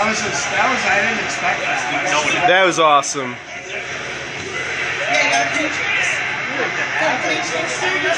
That was just, that was, I didn't expect that. That was awesome. anything.